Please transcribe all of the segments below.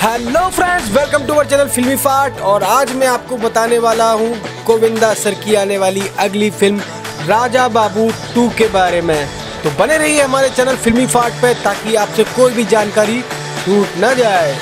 Hello friends welcome to our channel फिल्मी फाट और आज मैं आपको बताने वाला हूँ गोविंदा सर की आने वाली अगली फ़िल्म राजा बाबू टू के बारे में। तो बने रहिए हमारे चैनल फिल्मी फाट पे ताकि आपसे कोई भी जानकारी टूट न जाए।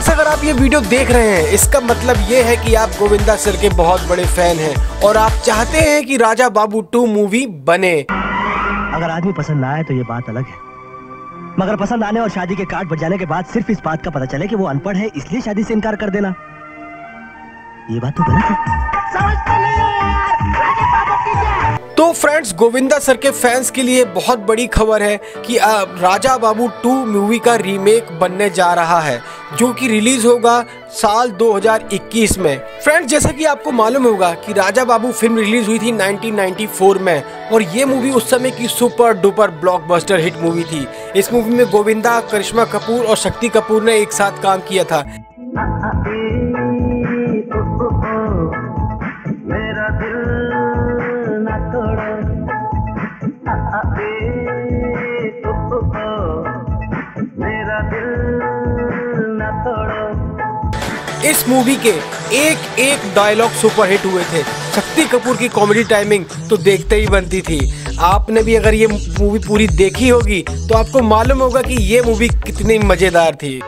फ्रेंड्स अगर आप ये वीडियो देख रहे हैं इसका मतलब ये है कि आप गोविंदा सर के बहुत बड़े फ़ैन हैं और आप चाहते हैं कि राजा बाबू टू मूवी बने। अगर आदमी पसंद ना आए तो ये बात अलग है। मगर पसंद आने और शादी के कार्ड बजाने के बाद सिर्फ़ इस बात का पता चले कि वो अनपढ़ है इसलिए शादी से इनकार कर देना। ये बात तो गलत है। तो फ्रेंड्स गोविंदा सर के फैंस के लिए बहुत बड़ी खबर है कि राजा बाबू टू मूवी का रीमेक बनने जा रहा है। जो कि रिलीज़ होगा साल 2021 में। फ्रेंड्स, जैसा कि आपको मालूम होगा कि राजा बाबू फ़िल्म रिलीज़ हुई थी 1994 में, और ये मूवी उस समय की super duper blockbuster hit movie थी। इस मूवी में गोविंदा, करिश्मा कपूर और शक्ति कपूर ने एक साथ काम किया था। मेरा दिल इस मूवी के एक एक डायलॉग सुपरहिट हुए थे। शक्ति कपूर की कॉमेडी टाइमिंग तो देखते ही बनती थी। आपने भी अगर ये मूवी पूरी देखी होगी तो आपको मालूम होगा कि ये मूवी कितनी मज़ेदार थी।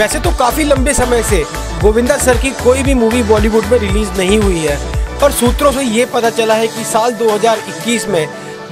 वैसे तो काफ़ी लंबे समय से गोविंदा सर की कोई भी मूवी बॉलीवुड में रिलीज़ नहीं हुई है। पर सूत्रों से ये पता चला है कि साल 2021 में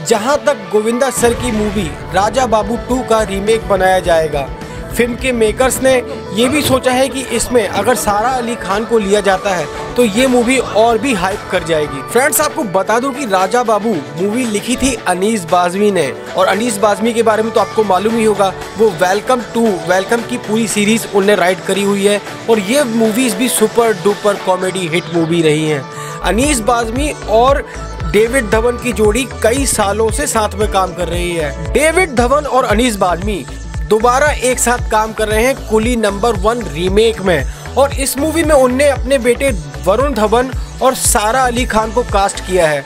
जहाँ तक गोविंदा सर की मूवी राजा बाबू टू का रीमेक बनाया जाएगा फ़िल्म के मेकर्स ने ये भी सोचा है कि इसमें अगर सारा अली खान को लिया जाता है तो ये मूवी और भी हाइप कर जाएगी। फ्रेंड्स आपको बता दूँ कि राजा बाबू मूवी लिखी थी अनीस बाजमी ने। और अनीस बाजमी के बारे में तो आपको मालूम ही होगा, वो वेलकम टू वेलकम की पूरी सीरीज़ उनने राइट करी हुई है। और ये मूवीज़ भी super duper comedy hit movie रही हैं। अनीस बाजमी और डेविड धवन की जोड़ी कई सालों से साथ में काम कर रही है। डेविड धवन और अनीस बाजमी दोबारा एक साथ काम कर रहे हैं कुली नंबर वन रीमेक में। और इस मूवी में उनने अपने बेटे वरुण धवन और सारा अली खान को कास्ट किया है।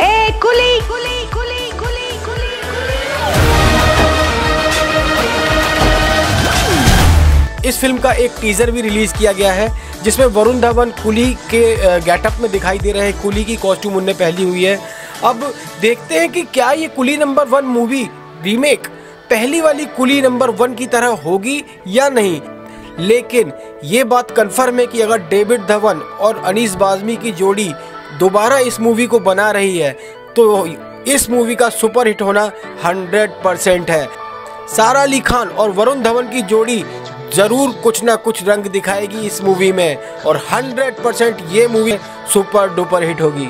ए कुली कुली कुली कुली कुली इस फ़िल्म का एक टीजर भी रिलीज़ किया गया है जिसमें वरुण धवन कुली के गेटअप में दिखाई दे रहे हैं। कुली की कॉस्ट्यूम उनने पहनी हुई है। अब देखते हैं कि क्या ये Coolie number one movie remake पहली वाली कुली नंबर वन की तरह होगी या नहीं? लेकिन ये बात कंफर्म है कि अगर डेविड धवन और अनीस बाजमी की जोड़ी दोबारा इस मूवी को बना रही है तो इस मूवी का सुपर हिट होना 100 परसेंट है। सारा अली खान और वरुण धवन की जोड़ी ज़रूर कुछ ना कुछ रंग दिखाएगी इस मूवी में, और 100 परसेंट ये मूवी सुपर डुपर हिट होगी।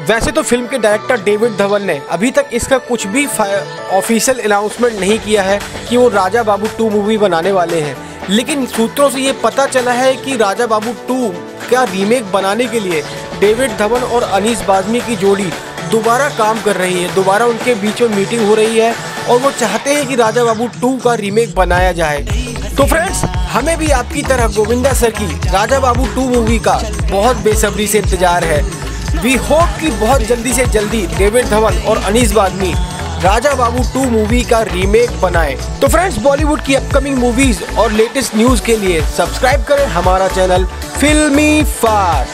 वैसे तो फ़िल्म के डायरेक्टर डेविड धवन ने अभी तक इसका कुछ भी ऑफिशियल अनाउंसमेंट नहीं किया है कि वो राजा बाबू टू मूवी बनाने वाले हैं। लेकिन सूत्रों से ये पता चला है कि राजा बाबू टू का रीमेक बनाने के लिए डेविड धवन और अनीस बाजमी की जोड़ी दोबारा काम कर रही है। दोबारा उनके बीच में मीटिंग हो रही है और वो चाहते हैं कि राजा बाबू टू का रीमेक बनाया जाए। तो फ्रेंड्स हमें भी आपकी तरह गोविंदा सर की राजा बाबू टू मूवी का बहुत बेसब्री से इंतज़ार है। वी होप कि बहुत जल्दी से जल्दी डेविड धवन और अनीस बादमी, राजा बाबू टू मूवी का रीमेक बनाए। तो फ्रेंड्स बॉलीवुड की अपकमिंग मूवीज़ और लेटेस्ट न्यूज़ के लिए सब्सक्राइब करें हमारा चैनल फिल्मी फार